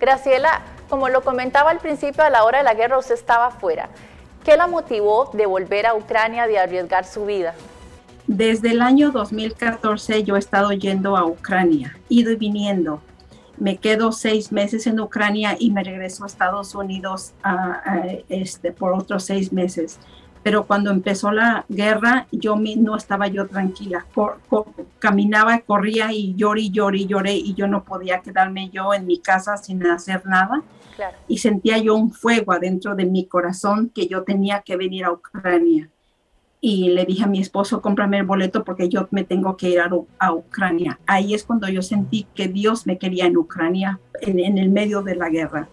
Graciela, como lo comentaba al principio, a la hora de la guerra usted estaba fuera. ¿Qué la motivó de volver a Ucrania, de arriesgar su vida? Desde el año 2014 yo he estado yendo a Ucrania, ido y viniendo. Me quedo seis meses en Ucrania y me regreso a Estados Unidos este, por otros seis meses. Pero cuando empezó la guerra, yo no estaba yo tranquila. caminaba, corría y lloré y lloré y lloré y yo no podía quedarme yo en mi casa sin hacer nada. Y sentía yo un fuego adentro de mi corazón que yo tenía que venir a Ucrania y le dije a mi esposo, cómprame el boleto porque yo me tengo que ir a, Ucrania. Ahí es cuando yo sentí que Dios me quería en Ucrania, en, el medio de la guerra.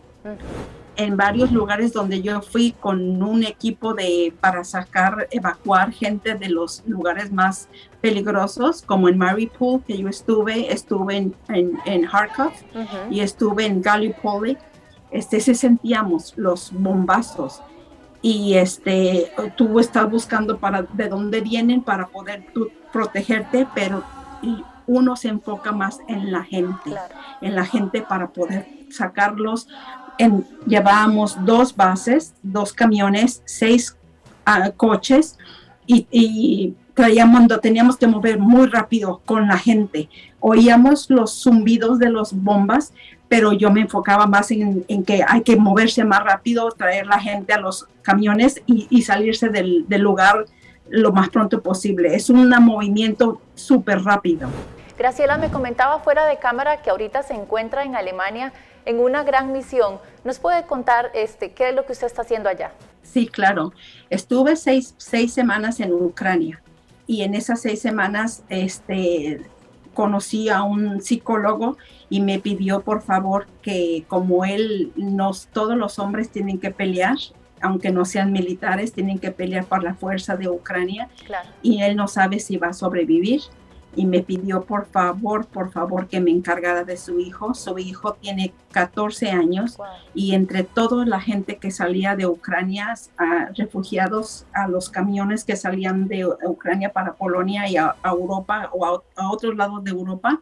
En varios lugares donde yo fui con un equipo de para sacar, evacuar gente de los lugares más peligrosos, como en Mariupol, que yo estuve, estuve en, en, Kharkov y estuve en Gallipoli. Este, se sentíamos los bombazos y este, tú estás buscando para de dónde vienen para poder protegerte, pero uno se enfoca más en la gente, en la gente para poder sacarlos. En, llevábamos dos bases, dos camiones, seis ah, coches y, traíamos, teníamos que mover muy rápido con la gente. Oíamos los zumbidos de las bombas, pero yo me enfocaba más en, que hay que moverse más rápido, traer la gente a los camiones y, salirse del, lugar lo más pronto posible. Es un movimiento súper rápido. Graciela me comentaba fuera de cámara que ahorita se encuentra en Alemania en una gran misión. ¿Nos puede contar este, qué es lo que usted está haciendo allá? Sí, claro. Estuve seis, seis semanas en Ucrania y en esas seis semanas este, conocí a un psicólogo y me pidió por favor que como él, nos, todos los hombres tienen que pelear, aunque no sean militares, tienen que pelear por la fuerza de Ucrania y él no sabe si va a sobrevivir y me pidió por favor, por favor que me encargara de su hijo. Su hijo tiene 14 años y entre toda la gente que salía de Ucrania, a refugiados, a los camiones que salían de Ucrania para Polonia y a, Europa o a, otros lados de Europa,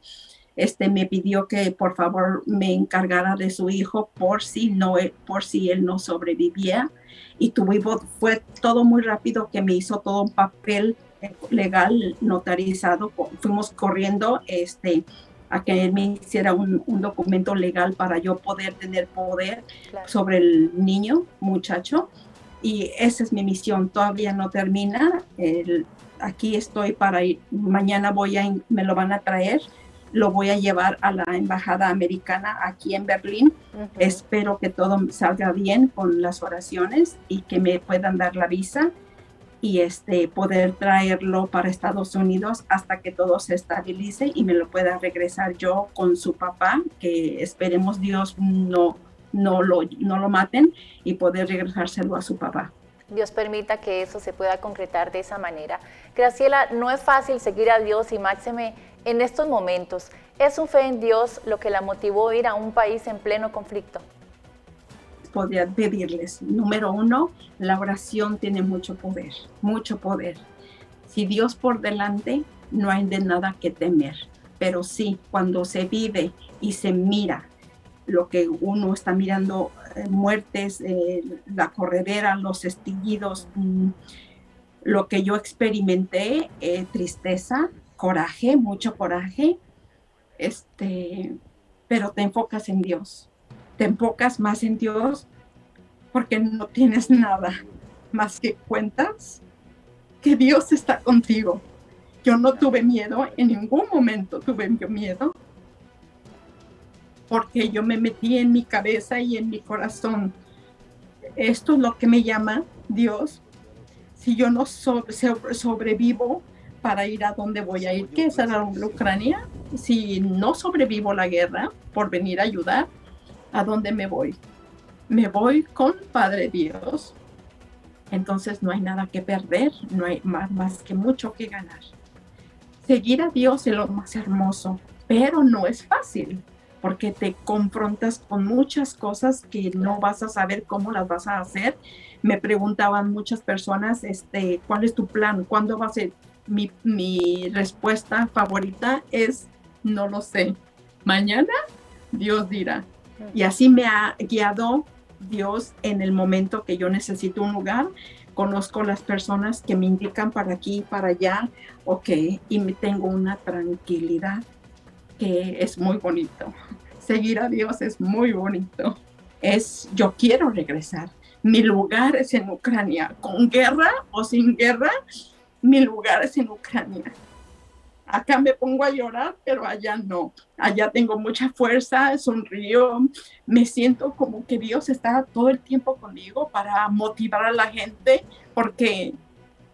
este me pidió que por favor me encargara de su hijo por si no por si él no sobrevivía y tuvimos fue todo muy rápido que me hizo todo un papel legal notarizado, fuimos corriendo este, a que él me hiciera un, documento legal para yo poder tener poder sobre el niño, muchacho. Y esa es mi misión, todavía no termina. aquí estoy para ir, mañana voy a, me lo van a traer, lo voy a llevar a la embajada americana aquí en Berlín. Espero que todo salga bien con las oraciones y que me puedan dar la visa y este, poder traerlo para Estados Unidos hasta que todo se estabilice y me lo pueda regresar yo con su papá, que esperemos Dios no, no, lo, no lo maten y poder regresárselo a su papá. Dios permita que eso se pueda concretar de esa manera. Graciela, no es fácil seguir a Dios y máxime en estos momentos. ¿Es un fe en Dios lo que la motivó a ir a un país en pleno conflicto? Podría pedirles. Número uno, la oración tiene mucho poder, mucho poder. Si Dios por delante, no hay de nada que temer. Pero sí, cuando se vive y se mira lo que uno está mirando, eh, muertes, eh, la corredera, los estillidos, mm, lo que yo experimenté, eh, tristeza, coraje, mucho coraje, este, pero te enfocas en Dios te enfocas más en Dios porque no tienes nada más que cuentas que Dios está contigo. Yo no tuve miedo, en ningún momento tuve miedo, porque yo me metí en mi cabeza y en mi corazón. Esto es lo que me llama Dios. Si yo no sobrevivo para ir a donde voy a ir, que es a la Ucrania, si no sobrevivo la guerra por venir a ayudar, ¿a dónde me voy? Me voy con Padre Dios. Entonces no hay nada que perder, no hay más, que mucho que ganar. Seguir a Dios es lo más hermoso, pero no es fácil porque te confrontas con muchas cosas que no vas a saber cómo las vas a hacer. Me preguntaban muchas personas, este, ¿cuál es tu plan? ¿Cuándo va a mi respuesta favorita es, no lo sé. Mañana Dios dirá Y así me ha guiado Dios en el momento que yo necesito un lugar. Conozco las personas que me indican para aquí, para allá, ok, y me tengo una tranquilidad que es muy bonito. Seguir a Dios es muy bonito. Es, yo quiero regresar. Mi lugar es en Ucrania, con guerra o sin guerra, mi lugar es en Ucrania. Acá me pongo a llorar, pero allá no. Allá tengo mucha fuerza, sonrío, me siento como que Dios está todo el tiempo conmigo para motivar a la gente, porque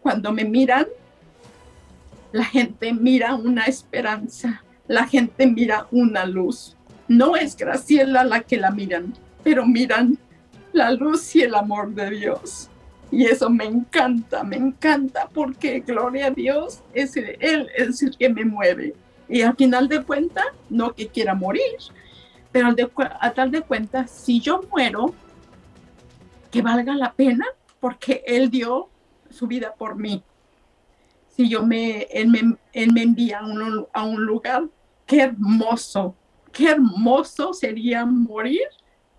cuando me miran, la gente mira una esperanza, la gente mira una luz. No es Graciela la que la miran, pero miran la luz y el amor de Dios. Y eso me encanta, me encanta porque gloria a Dios, es Él es el que me mueve. Y al final de cuentas, no que quiera morir, pero a tal de cuentas, si yo muero, que valga la pena porque Él dio su vida por mí. Si yo me, Él me, envía a un, a un lugar, qué hermoso, qué hermoso sería morir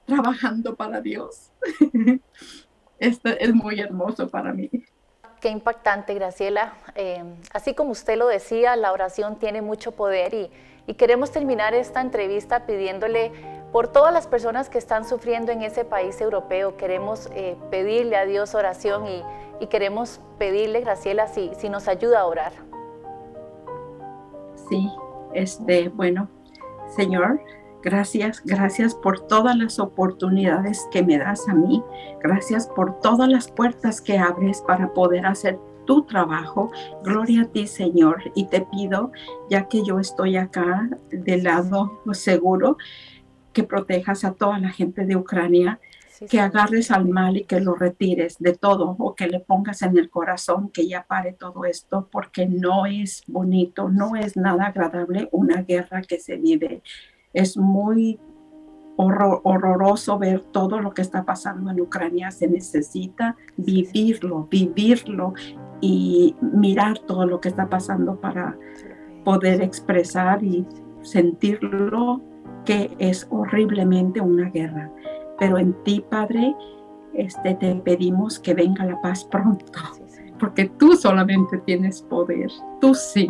trabajando para Dios. Esto es muy hermoso para mí. Qué impactante, Graciela. Eh, así como usted lo decía, la oración tiene mucho poder y, queremos terminar esta entrevista pidiéndole por todas las personas que están sufriendo en ese país europeo. Queremos eh, pedirle a Dios oración y, queremos pedirle, Graciela, si, si nos ayuda a orar. Sí, este, bueno, Señor, Gracias, gracias por todas las oportunidades que me das a mí. Gracias por todas las puertas que abres para poder hacer tu trabajo. Gloria a ti, Señor. Y te pido, ya que yo estoy acá del lado seguro, que protejas a toda la gente de Ucrania, que agarres al mal y que lo retires de todo o que le pongas en el corazón que ya pare todo esto, porque no es bonito, no es nada agradable una guerra que se vive es muy horroroso ver todo lo que está pasando en Ucrania. Se necesita vivirlo, vivirlo y mirar todo lo que está pasando para poder expresar y sentirlo que es horriblemente una guerra. Pero en ti, Padre, este, te pedimos que venga la paz pronto, porque tú solamente tienes poder, tú sí.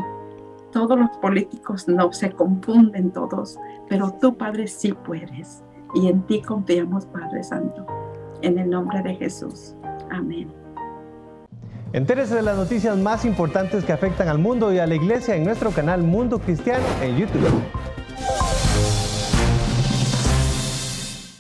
Todos los políticos no se confunden todos, pero tú, Padre, sí puedes. Y en ti confiamos, Padre Santo. En el nombre de Jesús. Amén. Entérese de las noticias más importantes que afectan al mundo y a la iglesia en nuestro canal Mundo Cristiano en YouTube.